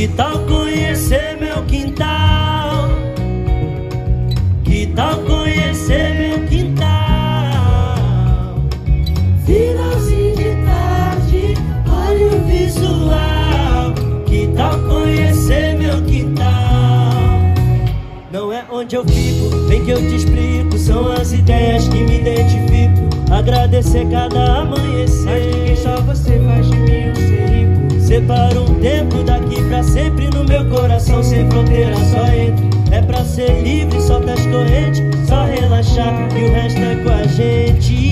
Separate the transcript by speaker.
Speaker 1: Que tal conhecer meu quintal? Que tal conhecer meu quintal? Finalzinho de tarde, olha o visual. Que tal conhecer meu quintal? Não é onde eu fico, vem que eu te explico. São as ideias que me identifico. Agradecer cada amanhecer. Separa um tempo daqui pra sempre no meu coração, sem fronteira, só entre. É pra ser livre, solta as correntes, só relaxar e o resto é com a gente.